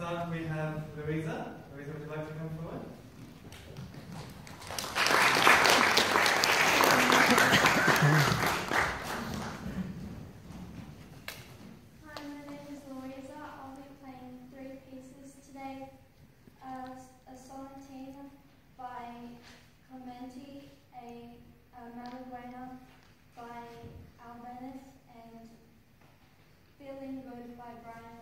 we have Louisa. Louisa, would you like to come forward? Hi, my name is Louisa. I'll be playing three pieces today. Uh, a sonatina by Clementi, a, a Malaguena by Albeniz, and Feeling Good by Brian.